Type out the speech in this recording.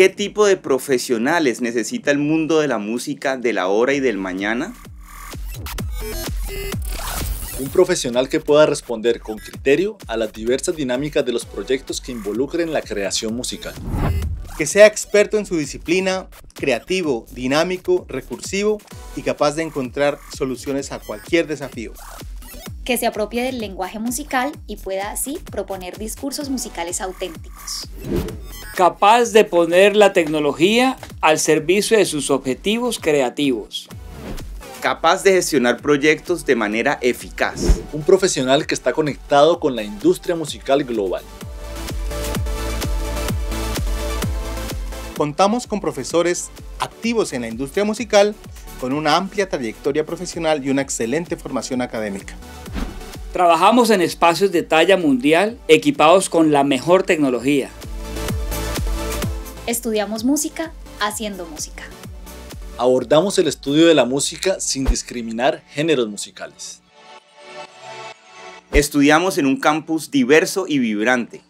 ¿Qué tipo de profesionales necesita el mundo de la música de la hora y del mañana? Un profesional que pueda responder con criterio a las diversas dinámicas de los proyectos que involucren la creación musical. Que sea experto en su disciplina, creativo, dinámico, recursivo y capaz de encontrar soluciones a cualquier desafío. Que se apropie del lenguaje musical y pueda así proponer discursos musicales auténticos. Capaz de poner la tecnología al servicio de sus objetivos creativos capaz de gestionar proyectos de manera eficaz. Un profesional que está conectado con la industria musical global. Contamos con profesores activos en la industria musical con una amplia trayectoria profesional y una excelente formación académica. Trabajamos en espacios de talla mundial equipados con la mejor tecnología. Estudiamos música haciendo música abordamos el estudio de la música sin discriminar géneros musicales. Estudiamos en un campus diverso y vibrante.